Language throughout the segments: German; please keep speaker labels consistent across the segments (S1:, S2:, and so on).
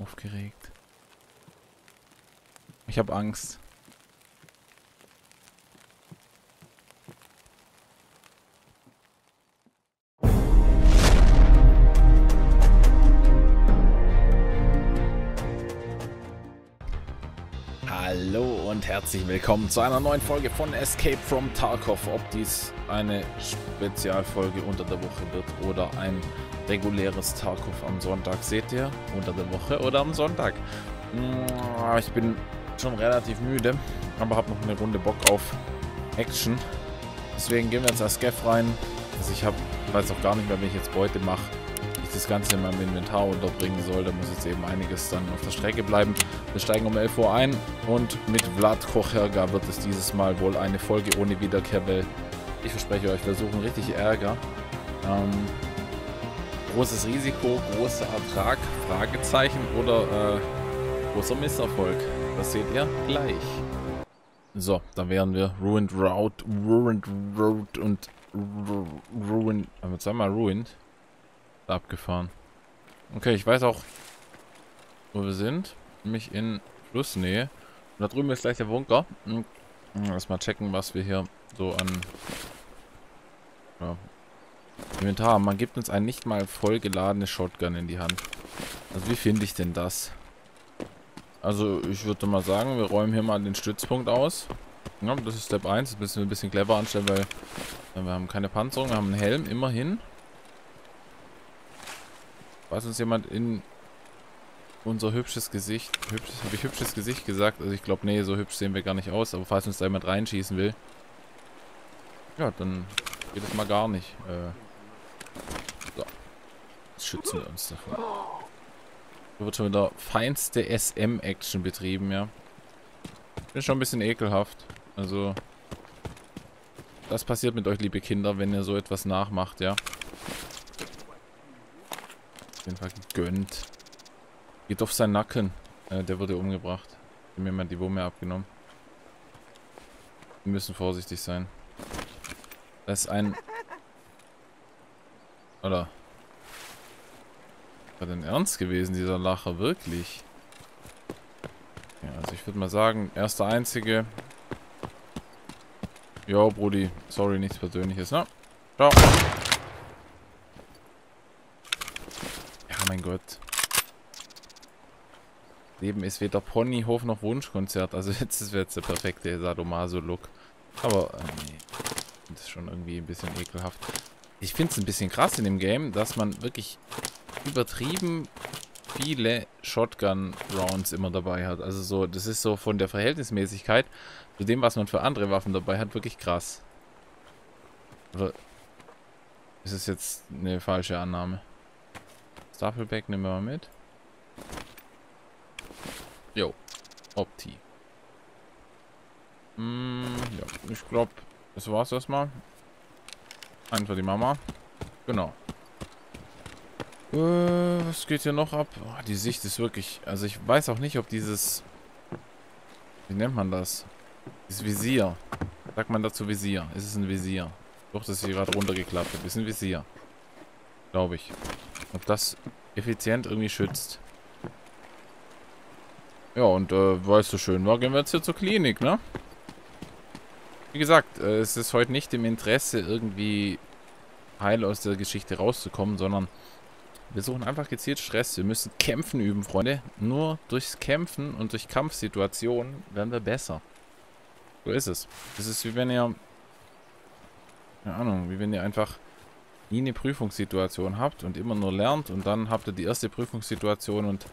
S1: aufgeregt. Ich habe Angst. Herzlich willkommen zu einer neuen Folge von Escape from Tarkov. Ob dies eine Spezialfolge unter der Woche wird oder ein reguläres Tarkov am Sonntag, seht ihr, unter der Woche oder am Sonntag. Mm, ich bin schon relativ müde, aber habe noch eine Runde Bock auf Action. Deswegen gehen wir jetzt als Scaff rein. Also ich habe, weiß auch gar nicht mehr, wenn ich jetzt Beute mache, ich das Ganze in meinem Inventar unterbringen soll. Da muss jetzt eben einiges dann auf der Strecke bleiben. Wir steigen um 11 Uhr ein und mit Vlad Kocherga wird es dieses Mal wohl eine Folge ohne Wiederkehr, ich verspreche euch, wir suchen richtig Ärger. Ähm, großes Risiko, großer Ertrag, Fragezeichen oder äh, großer Misserfolg. Das seht ihr gleich. So, da wären wir Ruined Route, Ruined Road und Ruined, was sagen wir, Ruined? Abgefahren. Okay, ich weiß auch, wo wir sind. Nämlich in Flussnähe. Und da drüben ist gleich der Bunker. Hm, lass mal checken, was wir hier so an ja, Inventar haben. Man gibt uns ein nicht mal vollgeladene Shotgun in die Hand. Also wie finde ich denn das? Also ich würde mal sagen, wir räumen hier mal den Stützpunkt aus. Ja, das ist Step 1. Das müssen wir ein bisschen clever anstellen, weil wir haben keine Panzerung, wir haben einen Helm, immerhin. Weiß uns jemand in unser hübsches Gesicht, hübsches, habe ich hübsches Gesicht gesagt? Also ich glaube, nee, so hübsch sehen wir gar nicht aus, aber falls uns da jemand reinschießen will, ja, dann geht das mal gar nicht. Äh, so. Jetzt schützen wir uns davon. Da wird schon wieder feinste SM-Action betrieben, ja. Bin schon ein bisschen ekelhaft. Also, das passiert mit euch, liebe Kinder, wenn ihr so etwas nachmacht, ja. Auf jeden Fall gegönnt. Geht auf seinen Nacken. Äh, der wurde umgebracht. Habe mir mal die Wumme abgenommen. Wir müssen vorsichtig sein. Das ist ein... Oder? War denn ernst gewesen, dieser Lacher? Wirklich? Ja, also ich würde mal sagen, erster Einzige. Jo, Brudi. Sorry, nichts Persönliches, ne? Ciao. Ja, mein Gott. Leben ist weder Ponyhof noch Wunschkonzert. Also jetzt ist jetzt der perfekte Sadomaso-Look. Aber, äh, nee. Das ist schon irgendwie ein bisschen ekelhaft. Ich finde es ein bisschen krass in dem Game, dass man wirklich übertrieben viele Shotgun-Rounds immer dabei hat. Also so, das ist so von der Verhältnismäßigkeit zu dem, was man für andere Waffen dabei hat, wirklich krass. Oder ist es jetzt eine falsche Annahme? Staffelback nehmen wir mal mit. Jo, Opti. Mm, ja, ich glaube, das war's erstmal. Einfach die Mama. Genau. Äh, was geht hier noch ab? Oh, die Sicht ist wirklich... Also ich weiß auch nicht, ob dieses... Wie nennt man das? Dieses Visier. Sagt man dazu Visier? Ist es ein Visier? Doch, das ist hier gerade runtergeklappt. Ist ein Visier. Glaube ich. Ob das effizient irgendwie schützt. Ja, und äh, weißt du schön war, gehen wir jetzt hier zur Klinik, ne? Wie gesagt, äh, es ist heute nicht im Interesse, irgendwie heil aus der Geschichte rauszukommen, sondern wir suchen einfach gezielt Stress. Wir müssen kämpfen üben, Freunde. Nur durchs Kämpfen und durch Kampfsituationen werden wir besser. So ist es. Das ist wie wenn ihr, keine Ahnung, wie wenn ihr einfach nie eine Prüfungssituation habt und immer nur lernt und dann habt ihr die erste Prüfungssituation und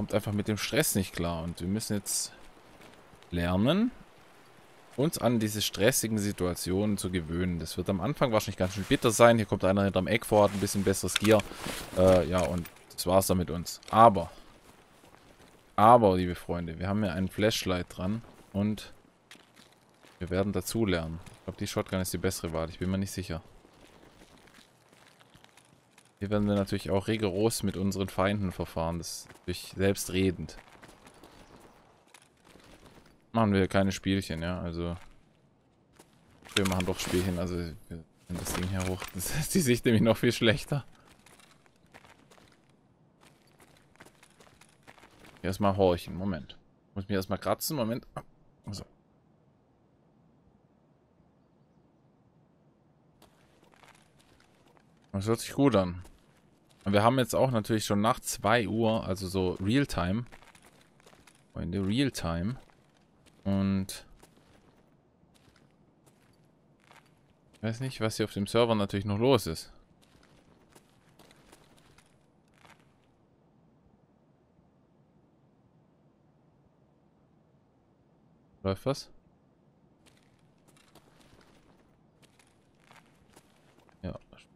S1: kommt einfach mit dem Stress nicht klar. Und wir müssen jetzt lernen, uns an diese stressigen Situationen zu gewöhnen. Das wird am Anfang wahrscheinlich ganz schön bitter sein. Hier kommt einer hinterm Eck vor, hat ein bisschen besseres Gear. Äh, ja, und das war's dann mit uns. Aber, aber, liebe Freunde, wir haben ja einen Flashlight dran und wir werden dazulernen. Ich glaube, die Shotgun ist die bessere Wahl. Ich bin mir nicht sicher. Hier werden wir natürlich auch rigoros mit unseren Feinden verfahren. Das ist natürlich selbstredend machen wir keine Spielchen, ja. Also wir machen doch Spielchen. Also wenn das Ding hier hoch, das ist die Sicht nämlich noch viel schlechter. Erstmal horchen. Moment. Muss mich erstmal kratzen. Moment. So. Das hört sich gut an. Und wir haben jetzt auch natürlich schon nach 2 Uhr, also so Realtime. Der Realtime. Und ich weiß nicht, was hier auf dem Server natürlich noch los ist. Läuft was?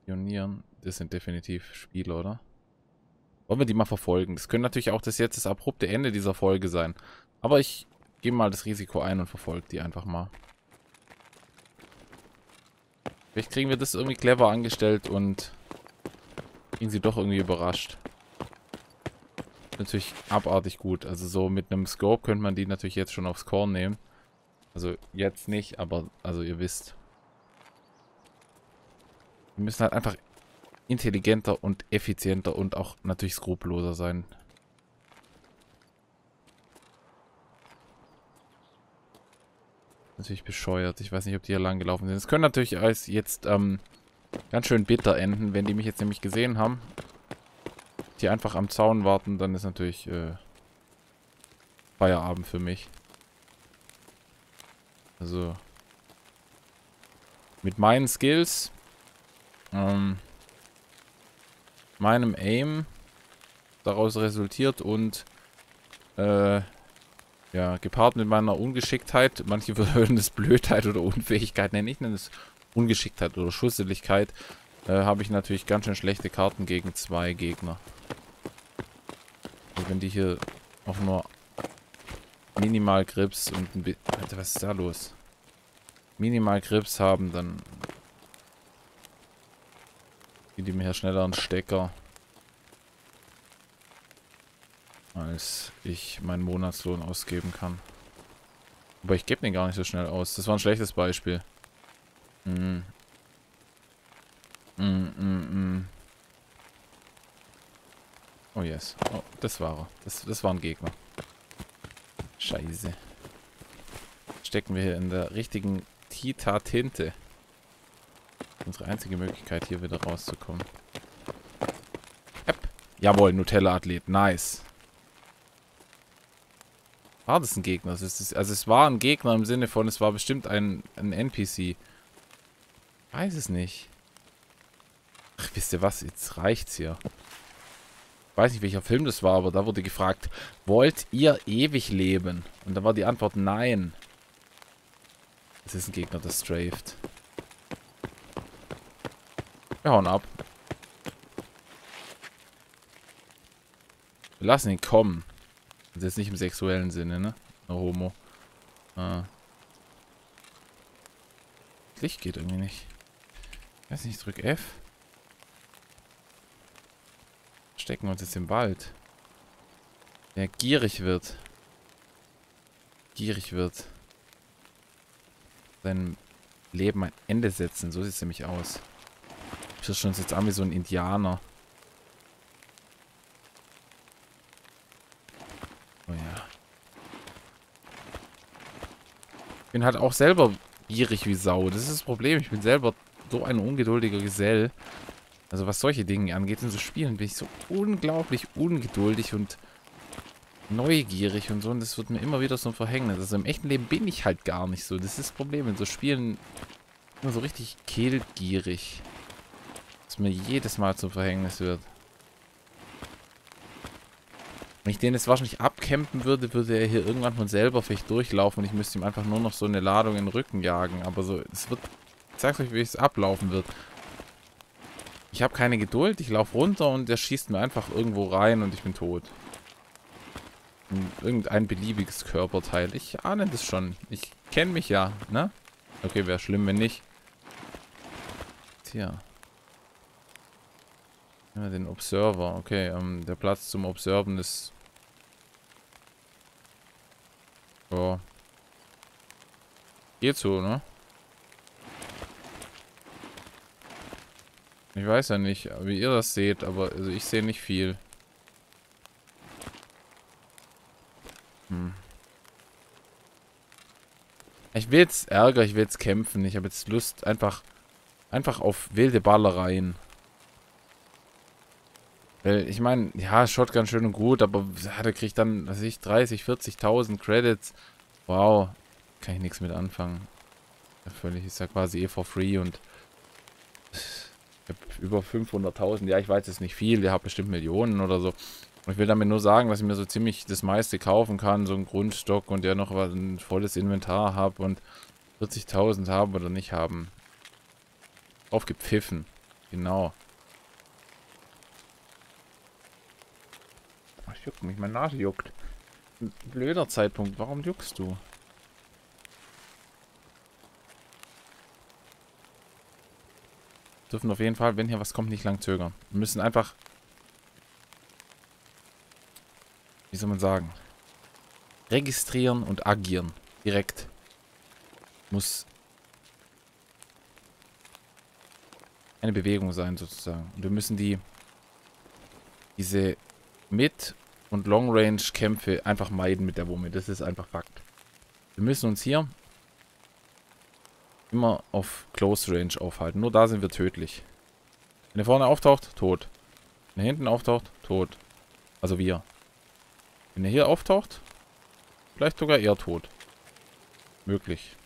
S1: Ja, spionieren. Das sind definitiv Spiele, oder? Wollen wir die mal verfolgen? Das könnte natürlich auch das jetzt das abrupte Ende dieser Folge sein. Aber ich gehe mal das Risiko ein und verfolge die einfach mal. Vielleicht kriegen wir das irgendwie clever angestellt und kriegen sie doch irgendwie überrascht. Natürlich abartig gut. Also so mit einem Scope könnte man die natürlich jetzt schon aufs Korn nehmen. Also jetzt nicht, aber also ihr wisst. Wir müssen halt einfach intelligenter und effizienter und auch natürlich skrupelloser sein. Natürlich bescheuert. Ich weiß nicht, ob die hier lang gelaufen sind. Es können natürlich als jetzt ähm, ganz schön bitter enden, wenn die mich jetzt nämlich gesehen haben. Die einfach am Zaun warten, dann ist natürlich äh, Feierabend für mich. Also mit meinen Skills ähm, meinem Aim daraus resultiert und äh, ja, gepaart mit meiner Ungeschicktheit, manche würden es Blödheit oder Unfähigkeit nennen, ich nenne es Ungeschicktheit oder Schusseligkeit, äh, habe ich natürlich ganz schön schlechte Karten gegen zwei Gegner. Also wenn die hier auch nur minimal Grips und ein bisschen... Was ist da los? Minimal Grips haben, dann die mir hier schneller einen Stecker, als ich meinen Monatslohn ausgeben kann. Aber ich gebe den gar nicht so schnell aus. Das war ein schlechtes Beispiel. Mm. Mm, mm, mm. Oh yes. Oh, das war er. Das, das war ein Gegner. Scheiße. Stecken wir hier in der richtigen Tita-Tinte. Unsere einzige Möglichkeit, hier wieder rauszukommen. Yep. Jawohl, Nutella-Athlet. Nice. War das ein Gegner? also es war ein Gegner im Sinne von, es war bestimmt ein, ein NPC. Weiß es nicht. Ach, wisst ihr was? Jetzt reicht's hier. Ich weiß nicht, welcher Film das war, aber da wurde gefragt, wollt ihr ewig leben? Und da war die Antwort nein. Das ist ein Gegner, das straft. Wir hauen ab. Wir lassen ihn kommen. Ist jetzt nicht im sexuellen Sinne, ne? No homo. Ah. Licht geht irgendwie nicht. Ich weiß nicht, ich drück F. Stecken wir uns jetzt im Wald. Der gierig wird. Gierig wird. Sein Leben ein Ende setzen. So sieht es nämlich aus. Das schon jetzt an wie so ein Indianer. Oh ja. Ich bin halt auch selber gierig wie Sau. Das ist das Problem. Ich bin selber so ein ungeduldiger Gesell. Also was solche Dinge angeht in so Spielen, bin ich so unglaublich ungeduldig und neugierig und so. Und das wird mir immer wieder so ein Verhängnis. Also im echten Leben bin ich halt gar nicht so. Das ist das Problem. In so Spielen immer so richtig kehlgierig. Was mir jedes Mal zum Verhängnis wird. Wenn ich den jetzt wahrscheinlich abcampen würde, würde er hier irgendwann von selber vielleicht durchlaufen und ich müsste ihm einfach nur noch so eine Ladung in den Rücken jagen. Aber so, es wird... Ich sag's euch, wie es ablaufen wird. Ich habe keine Geduld, ich laufe runter und der schießt mir einfach irgendwo rein und ich bin tot. In irgendein beliebiges Körperteil. Ich ahne das schon. Ich kenne mich ja, ne? Okay, wäre schlimm, wenn nicht. Tja. Ja, den Observer. Okay, ähm, der Platz zum Observen ist... Ja. Geht so, ne? Ich weiß ja nicht, wie ihr das seht, aber also ich sehe nicht viel. Hm. Ich will jetzt Ärger, ich will jetzt kämpfen. Ich habe jetzt Lust, einfach, einfach auf wilde Ballereien. Weil, ich meine, ja, Shotgun schön und gut, aber ja, der kriegt dann, was weiß ich, 30, 40.000 Credits. Wow, kann ich nichts mit anfangen. Ja, völlig, ist ja quasi eh for free und ich habe über 500.000. Ja, ich weiß es nicht viel, ihr habt bestimmt Millionen oder so. Ich will damit nur sagen, dass ich mir so ziemlich das meiste kaufen kann, so ein Grundstock und ja noch ein volles Inventar habe und 40.000 haben oder nicht haben. Aufgepfiffen. Genau. Ach, juckt mich, meine Nase juckt. Blöder Zeitpunkt, warum juckst du? Dürfen auf jeden Fall, wenn hier was kommt, nicht lang zögern. Wir müssen einfach wie soll man sagen, registrieren und agieren. Direkt. Muss eine Bewegung sein, sozusagen. Und wir müssen die diese Mid- und Long-Range-Kämpfe einfach meiden mit der Wumme. Das ist einfach Fakt. Wir müssen uns hier immer auf Close Range aufhalten. Nur da sind wir tödlich. Wenn er vorne auftaucht, tot. Wenn er hinten auftaucht, tot. Also wir. Wenn er hier auftaucht, vielleicht sogar eher tot. Möglich.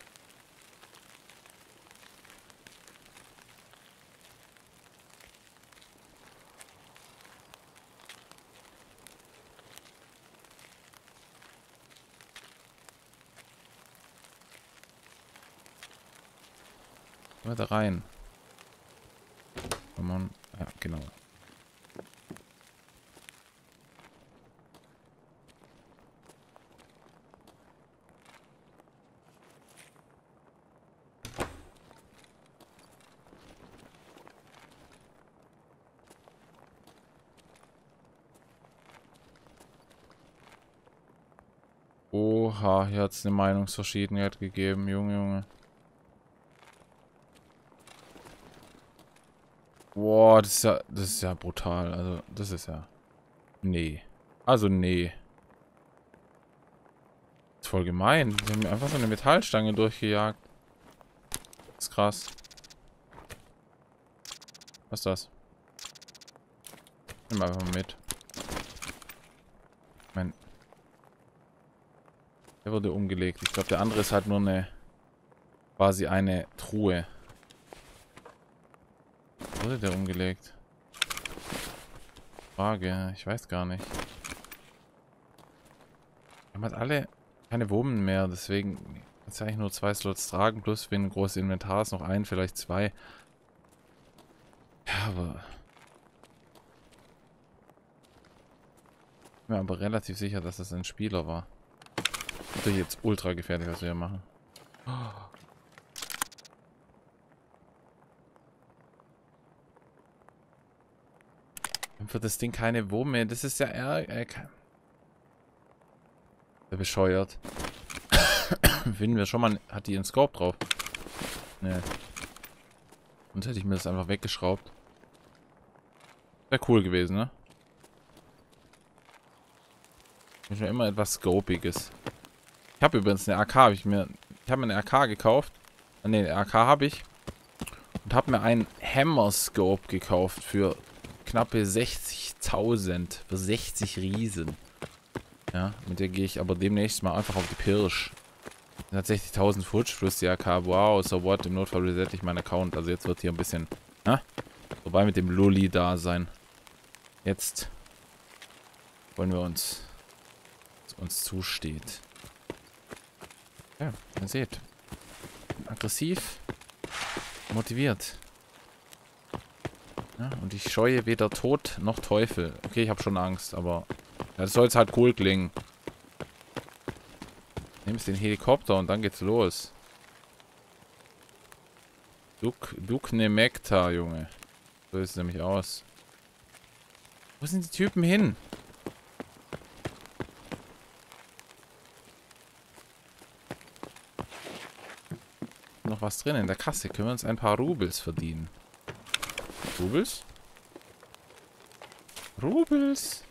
S1: Da rein. Komm on. Ja, genau. Oha, hier hat es eine Meinungsverschiedenheit gegeben, Junge, Junge. Boah, das ist ja, das ist ja brutal. Also, das ist ja... Nee. Also, nee. Das ist voll gemein. Die haben mir einfach so eine Metallstange durchgejagt. Das ist krass. Was ist das? Nimm einfach mal mit. Mein der wurde umgelegt. Ich glaube, der andere ist halt nur eine... Quasi eine Truhe. Wurde der umgelegt? Frage. Ich weiß gar nicht. Wir haben halt alle keine Women mehr. Deswegen kannst du eigentlich nur zwei Slots tragen. Plus, wenn ein großes Inventar ist, noch ein, vielleicht zwei. Ja, aber... Ich bin mir aber relativ sicher, dass das ein Spieler war. Natürlich jetzt ultra gefährlich, was wir hier machen. Für das Ding keine Wumme. Das ist ja eher... Äh, bescheuert. Finden wir schon mal... Hat die einen Scope drauf? Ne. Sonst hätte ich mir das einfach weggeschraubt. Wäre cool gewesen, ne? Ist ja immer etwas Scopiges. Ich habe übrigens eine AK, habe ich mir. Ich habe mir eine AK gekauft. Ne, eine AK habe ich. Und habe mir einen Hammer Scope gekauft für knappe 60.000. Für 60 Riesen. Ja, mit der gehe ich aber demnächst mal einfach auf die Pirsch. hat 60.000 Futsch plus die AK. Wow, so what? Im Notfall resette ich meinen Account. Also jetzt wird hier ein bisschen, ne? Vorbei mit dem Lulli da sein. Jetzt wollen wir uns, uns zusteht. Ja, ihr seht. Aggressiv. Motiviert. Ja, und ich scheue weder Tod noch Teufel. Okay, ich habe schon Angst, aber... Ja, das soll jetzt halt cool klingen. Nimmst den Helikopter und dann geht's los. Duk, Dukne Mekta, Junge. So sieht es nämlich aus. Wo sind die Typen hin? noch was drin in der Kasse. Können wir uns ein paar Rubels verdienen. Rubels? Rubels?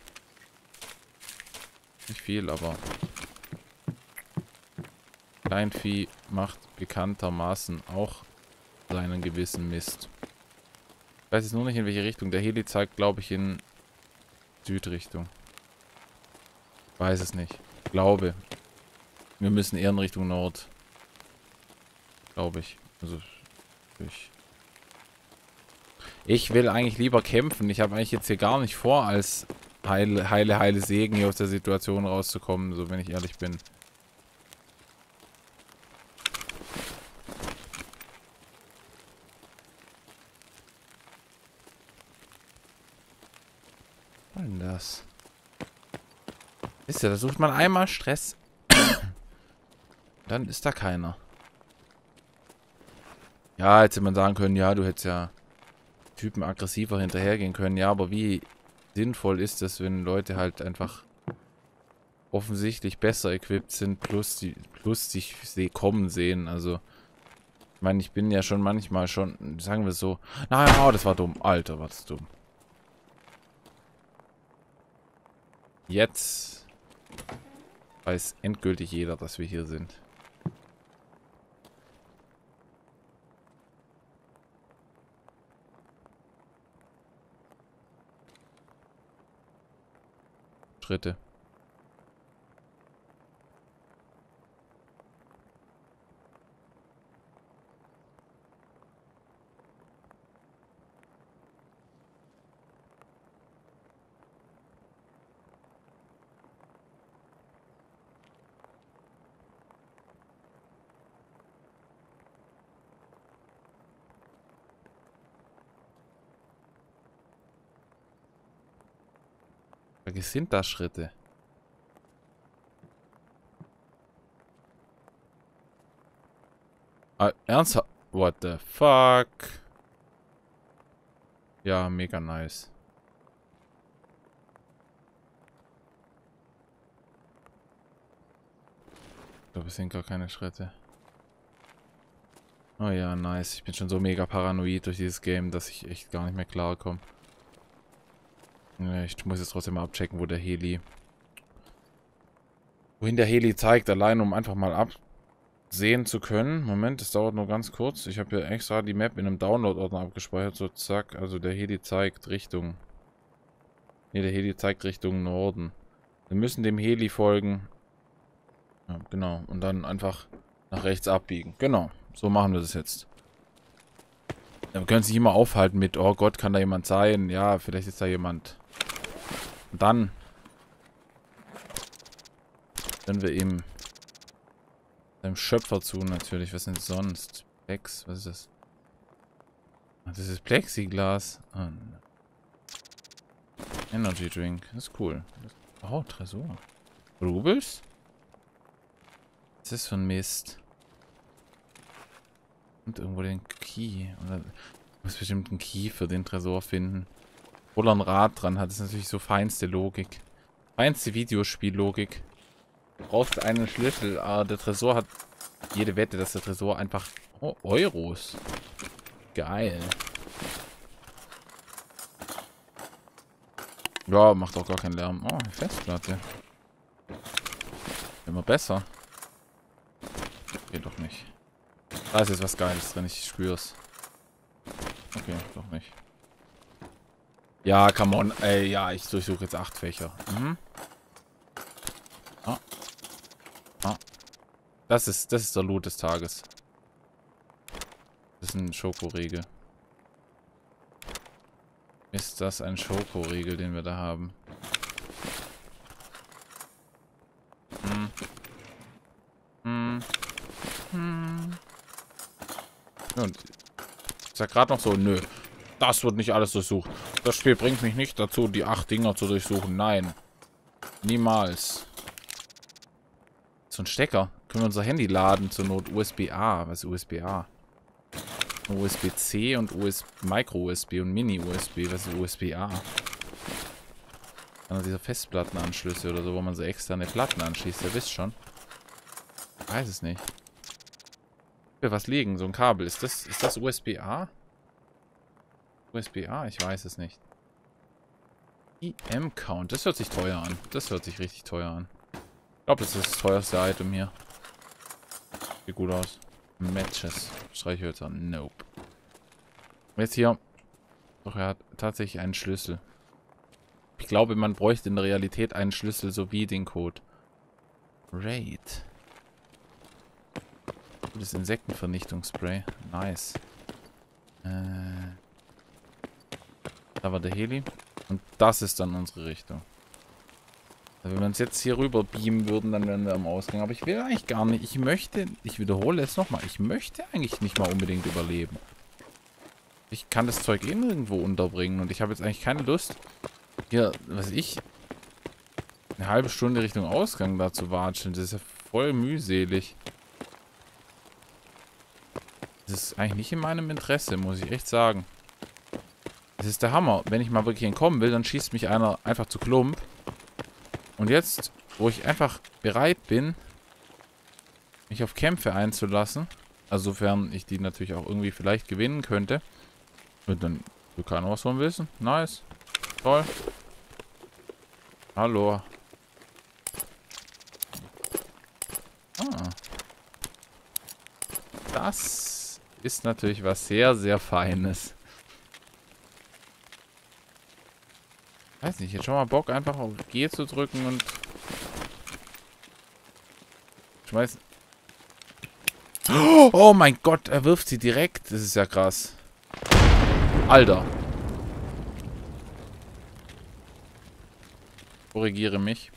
S1: Nicht viel, aber Kleinvieh macht bekanntermaßen auch seinen gewissen Mist. Ich weiß jetzt nur nicht, in welche Richtung. Der Heli zeigt, glaube ich, in Südrichtung. Weiß es nicht. Glaube. Wir müssen eher in Richtung Nord. Glaube ich. Also, ich. Ich will eigentlich lieber kämpfen. Ich habe eigentlich jetzt hier gar nicht vor, als heile, heile, heile Segen hier aus der Situation rauszukommen, so wenn ich ehrlich bin. Was denn das? Ist ja, da sucht man einmal Stress. Dann ist da keiner. Ja, hätte man sagen können, ja, du hättest ja Typen aggressiver hinterhergehen können. Ja, aber wie sinnvoll ist es, wenn Leute halt einfach offensichtlich besser equipped sind, plus die plus sich seh kommen sehen. Also, ich meine, ich bin ja schon manchmal schon, sagen wir so, naja, oh, das war dumm. Alter, war das dumm. Jetzt weiß endgültig jeder, dass wir hier sind. Schritte. Sind das Schritte? Ah, ernsthaft? What the fuck? Ja, mega nice. Ich glaube, es sind gar keine Schritte. Oh ja, nice. Ich bin schon so mega paranoid durch dieses Game, dass ich echt gar nicht mehr klarkomme. Ich muss jetzt trotzdem mal abchecken, wo der Heli... Wohin der Heli zeigt, allein um einfach mal absehen zu können. Moment, das dauert nur ganz kurz. Ich habe hier extra die Map in einem Download-Ordner abgespeichert. So, zack. Also der Heli zeigt Richtung... Ne, der Heli zeigt Richtung Norden. Wir müssen dem Heli folgen. Ja, genau. Und dann einfach nach rechts abbiegen. Genau. So machen wir das jetzt. Wir können sich immer aufhalten mit, oh Gott, kann da jemand sein? Ja, vielleicht ist da jemand. Und dann wenn wir ihm seinem Schöpfer zu natürlich. Was sind sonst? Plex, was ist das? Ach, das ist Plexiglas. Ah, ne. Energy Drink, das ist cool. Oh, Tresor. Rubels? Was ist das für ein Mist? Und irgendwo den Key. Oder ich muss bestimmt einen Key für den Tresor finden. Oder ein Rad dran hat. Das ist natürlich so feinste Logik. Feinste Videospiellogik. Du brauchst einen Schlüssel. Ah, der Tresor hat jede Wette, dass der Tresor einfach... Oh, Euros. Geil. Ja, macht auch gar keinen Lärm. Oh, eine Festplatte. Immer besser. Geht doch nicht. Da ist jetzt was Geiles drin, ich spür's. Okay, doch nicht. Ja, come on. Ey, ja, ich durchsuche jetzt acht Fächer. Mhm. Ah. Ah. Das ist, das ist der Loot des Tages. Das ist ein Schokoriegel. Ist das ein Schokoriegel, den wir da haben? Hm. Hm. Hm. Und ich sag gerade noch so, nö. Das wird nicht alles durchsucht. Das Spiel bringt mich nicht dazu, die acht Dinger zu durchsuchen. Nein. Niemals. So ein Stecker. Können wir unser Handy laden zur Not USB-A. Was ist USB-A? USB-C und US Micro-USB und Mini-USB. Was ist USB-A? Einer dieser Festplattenanschlüsse oder so, wo man so externe Platten anschließt. Ihr wisst schon. Ich weiß es nicht. Hier was liegen, so ein Kabel. Ist das, ist das USB-A? USB-A? Ich weiß es nicht. IM-Count. Das hört sich teuer an. Das hört sich richtig teuer an. Ich glaube, das ist das teuerste Item hier. Sieht gut aus. Matches. Streichhölzer. Nope. Jetzt hier. Doch, er hat tatsächlich einen Schlüssel. Ich glaube, man bräuchte in der Realität einen Schlüssel sowie den Code. Raid. Gutes Insektenvernichtungsspray. Nice. Äh, da war der Heli. Und das ist dann unsere Richtung. Also wenn wir uns jetzt hier rüber beamen würden, dann wären wir am Ausgang. Aber ich will eigentlich gar nicht. Ich möchte, ich wiederhole es nochmal, ich möchte eigentlich nicht mal unbedingt überleben. Ich kann das Zeug eh nirgendwo unterbringen und ich habe jetzt eigentlich keine Lust, hier, was ich, eine halbe Stunde Richtung Ausgang da zu watscheln. Das ist ja voll mühselig. Das ist eigentlich nicht in meinem Interesse, muss ich echt sagen. Das ist der Hammer. Wenn ich mal wirklich entkommen will, dann schießt mich einer einfach zu Klump. Und jetzt, wo ich einfach bereit bin, mich auf Kämpfe einzulassen, also sofern ich die natürlich auch irgendwie vielleicht gewinnen könnte, und dann will keiner was von wissen. Nice. Toll. Hallo. Ah. Das ist natürlich was sehr, sehr Feines. Weiß nicht, jetzt schon mal Bock, einfach auf G zu drücken und schmeißen. Oh mein Gott, er wirft sie direkt. Das ist ja krass. Alter. Korrigiere mich.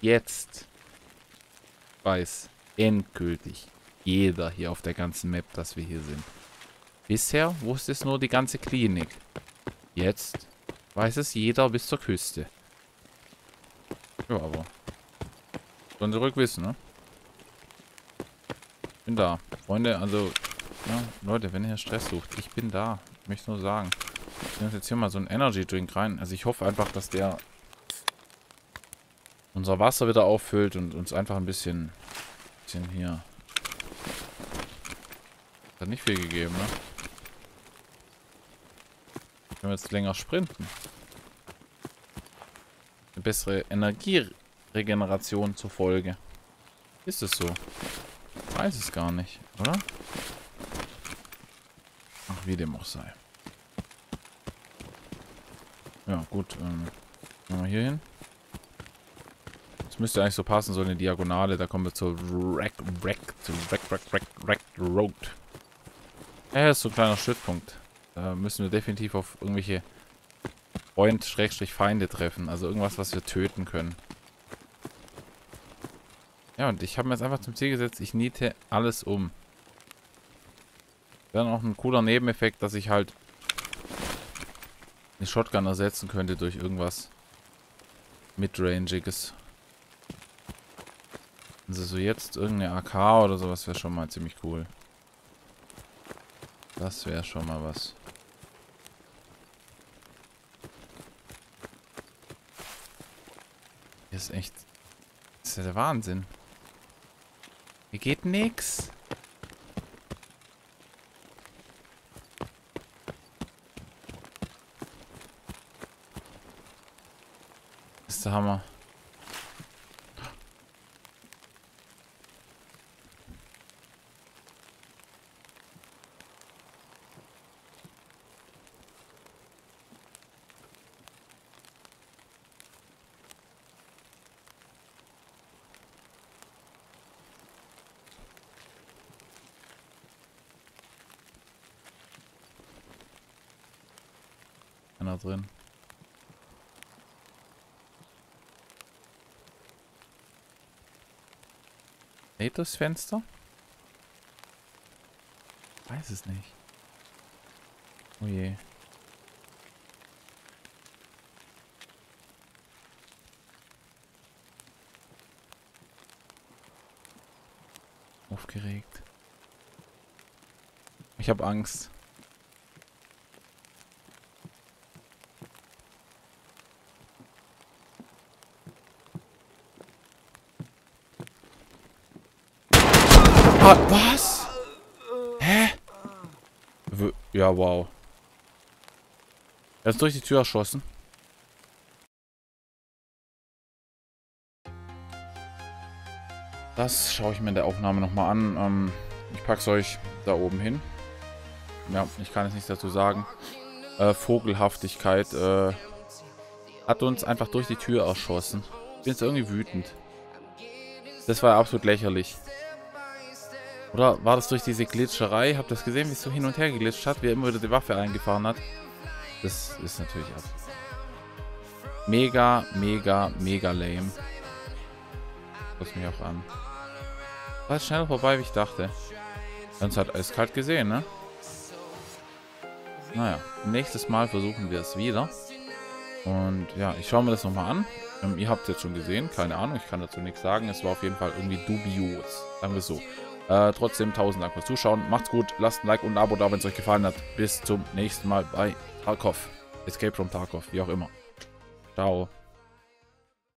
S1: Jetzt weiß endgültig jeder hier auf der ganzen Map, dass wir hier sind. Bisher wusste es nur die ganze Klinik. Jetzt weiß es jeder bis zur Küste. Ja, aber sollen sie rückwissen, ne? Bin da. Freunde, also, ja, Leute, wenn ihr Stress sucht, ich bin da. Ich möchte nur sagen. Ich nehme jetzt hier mal so einen Energy Drink rein. Also ich hoffe einfach, dass der unser Wasser wieder auffüllt und uns einfach ein bisschen, bisschen hier. Hat nicht viel gegeben, ne? Können wir jetzt länger sprinten. Eine bessere Energieregeneration zur Folge. Ist es so? Ich weiß es gar nicht, oder? Ach, wie dem auch sei. Ja, gut. Ähm, gehen wir hier hin. Das müsste eigentlich so passen, so eine Diagonale. Da kommen wir zur Wreck, Wreck, zur Wreck, Wreck, Wreck, Wreck Road. Ja, ist so ein kleiner Schrittpunkt. Da müssen wir definitiv auf irgendwelche Freund-Feinde treffen. Also irgendwas, was wir töten können. Ja, und ich habe mir jetzt einfach zum Ziel gesetzt, ich niete alles um. Wäre auch ein cooler Nebeneffekt, dass ich halt eine Shotgun ersetzen könnte durch irgendwas Midrangiges. Also so jetzt irgendeine AK oder sowas wäre schon mal ziemlich cool. Das wäre schon mal was. Ist echt... Das ist ja der Wahnsinn. Hier geht nix. Das ist der Hammer. Drin. Seht das Fenster? Weiß es nicht. Oh je. Aufgeregt. Ich habe Angst. Ah, was? Hä? W ja, wow. Er ist durch die Tür erschossen. Das schaue ich mir in der Aufnahme nochmal an. Ähm Ich pack's euch da oben hin. Ja, ich kann jetzt nichts dazu sagen. Äh, Vogelhaftigkeit äh, hat uns einfach durch die Tür erschossen. Ich bin jetzt irgendwie wütend. Das war absolut lächerlich. Oder war das durch diese Glitscherei? Habt ihr das gesehen, wie es so hin und her geglitscht hat? Wie er immer wieder die Waffe eingefahren hat? Das ist natürlich ab. Mega, mega, mega lame. Guck mich auch an. War es schneller vorbei, wie ich dachte. Uns hat eiskalt gesehen, ne? Naja, nächstes Mal versuchen wir es wieder. Und ja, ich schaue mir das nochmal an. Ähm, ihr habt es jetzt schon gesehen, keine Ahnung, ich kann dazu nichts sagen. Es war auf jeden Fall irgendwie dubios, sagen wir so. Äh, trotzdem, tausend Dank fürs Zuschauen. Macht's gut, lasst ein Like und ein Abo da, wenn es euch gefallen hat. Bis zum nächsten Mal bei Tarkov. Escape from Tarkov, wie auch immer. Ciao.